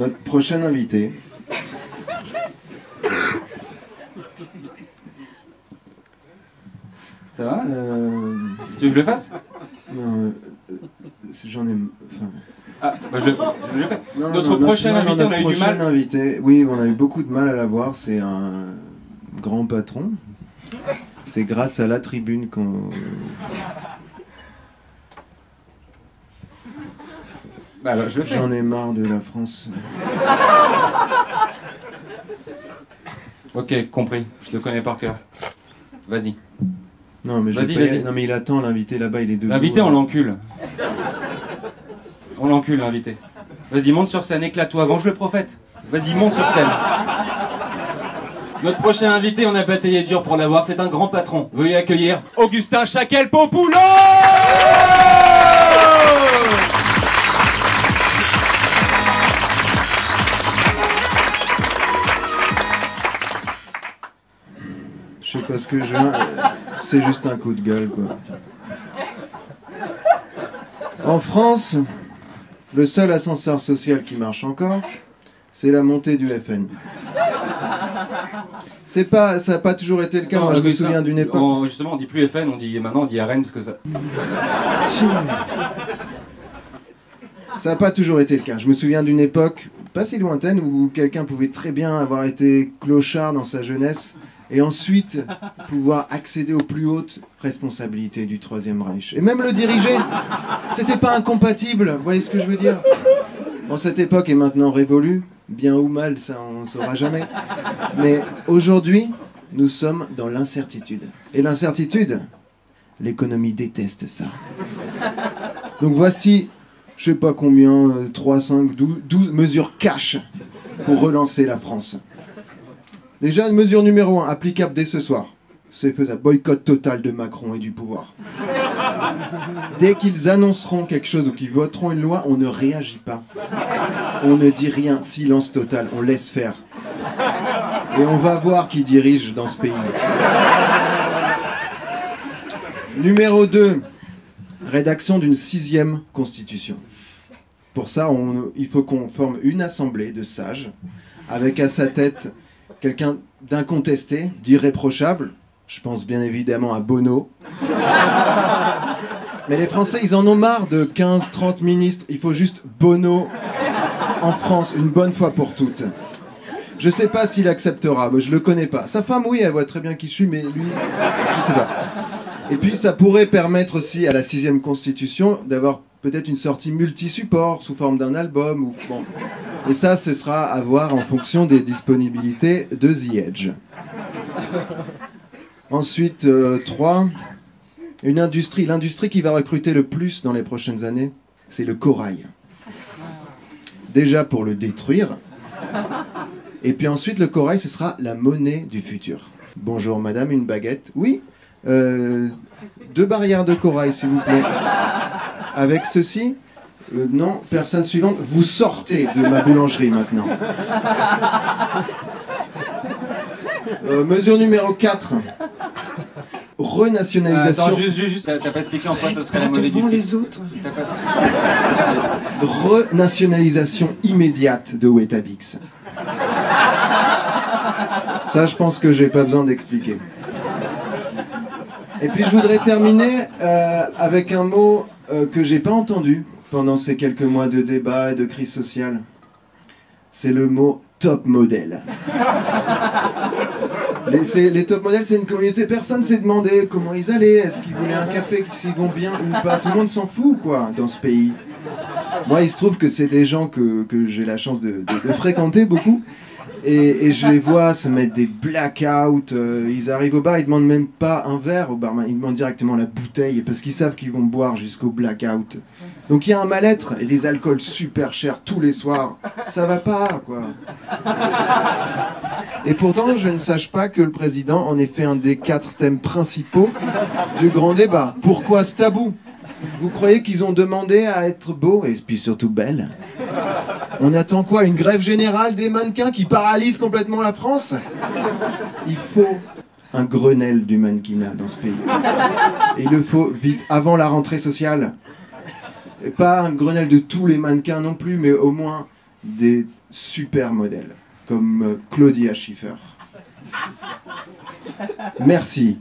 Notre prochain invité. Ça va? Euh, Tu veux que je le fasse? Non, euh, euh, j'en ai. Enfin, Ah, bah je, je le fais. non, Notre non, prochain non, invité, notre on a eu du mal. invité, oui, on a eu beaucoup de mal à l'avoir. C'est un grand patron. C'est grâce à la tribune qu'on. Bah, bah, je. J'en ai marre de la France. Ok, compris. Je te connais par cœur. Vas-y. Non, mais Vas-y, vas-y. Non, mais il attend l'invité là-bas, il est debout. L'invité, on l'encule. On l'encule, l'invité. Vas-y, monte sur scène, éclate-toi. Venge le prophète. Vas-y, monte sur scène. Notre prochain invité, on a bataillé dur pour l'avoir. C'est un grand patron. Veuillez accueillir Augustin Chakel-Populo Je sais pas ce que je euh, C'est juste un coup de gueule, quoi. En France, le seul ascenseur social qui marche encore, c'est la montée du FN. C'est pas, ça n'a pas toujours été le cas. Moi, je me souviens d'une époque. on- justement, on dit plus FN, on dit maintenant on dit RN parce que ça. Ça n'a pas toujours été le cas. Je me souviens d'une époque pas si lointaine où quelqu'un pouvait très bien avoir été clochard dans sa jeunesse et ensuite pouvoir accéder aux plus hautes responsabilités du Troisième Reich. Et même le diriger, c'était pas incompatible. Vous voyez ce que je veux dire? Bon, cette époque est maintenant révolue, bien ou mal, ça on ne saura jamais. Mais aujourd'hui, nous sommes dans l'incertitude. Et l'incertitude, l'économie déteste ça. Donc voici je sais pas combien, euh, 3, 5, 12, 12 mesures cash pour relancer la France. Déjà, mesure numéro 1, applicable dès ce soir. C'est faisable. Boycott total de Macron et du pouvoir. Dès qu'ils annonceront quelque chose ou qu'ils voteront une loi, on ne réagit pas. On ne dit rien. Silence total. On laisse faire. Et on va voir qui dirige dans ce pays. Numéro 2, rédaction d'une sixième constitution. Pour ça, il faut qu'on forme une assemblée de sages, avec à sa tête quelqu'un d'incontesté, d'irréprochable. Je pense bien évidemment à Bono. Mais les Français, ils en ont marre de 15-30 ministres. Il faut juste Bono en France, une bonne fois pour toutes. Je sais pas s'il acceptera, mais je le connais pas. Sa femme, oui, elle voit très bien qui je suis, mais lui, je sais pas. Et puis ça pourrait permettre aussi à la sixième constitution d'avoir peut-être une sortie multi-support sous forme d'un album. Ou, bon. Et ça, ce sera à voir en fonction des disponibilités de The Edge. Ensuite, 3. Une industrie. L'industrie qui va recruter le plus dans les prochaines années, c'est le corail. Déjà pour le détruire. Et puis ensuite, le corail, ce sera la monnaie du futur. Bonjour madame, une baguette. Oui, euh, deux barrières de corail, s'il vous plaît. Avec ceci Euh, Non, personne suivante. Vous sortez de ma boulangerie maintenant. Euh, mesure numéro 4. Renationalisation. Attends, juste, juste, t'as pas expliqué en quoi ça serait la monnaie du les autres. Renationalisation immédiate de Wetabix. Ça, je pense que j'ai pas besoin d'expliquer. Et puis, je voudrais terminer euh, avec un mot euh, que j'ai pas entendu pendant ces quelques mois de débat et de crise sociale. C'est le mot top modèle. Les, top modèles, c'est une communauté. Personne s'est demandé comment ils allaient, est-ce qu'ils voulaient un café, s'ils vont bien ou pas? Tout le monde s'en fout, quoi, dans ce pays. Moi, il se trouve que c'est des gens que, que j'ai la chance de, de- de fréquenter beaucoup. Et, je les vois se mettre des blackouts. euh, ils arrivent au bar, ils demandent même pas un verre au barman, ils demandent directement la bouteille parce qu'ils savent qu'ils vont boire jusqu'au blackout. Donc il y a un mal-être et des alcools super chers tous les soirs. Ça va pas, quoi. Et pourtant, je ne sache pas que le président en ait fait un des quatre thèmes principaux du grand débat. Pourquoi ce tabou? Vous croyez qu'ils ont demandé à être beaux? Et puis surtout belles On attend quoi Une grève générale des mannequins qui paralyse complètement la France? Il faut un Grenelle du mannequinat dans ce pays. Il le faut vite, avant la rentrée sociale. Pas un Grenelle de tous les mannequins non plus, mais au moins des super modèles, comme euh, Claudia Schiffer. Merci.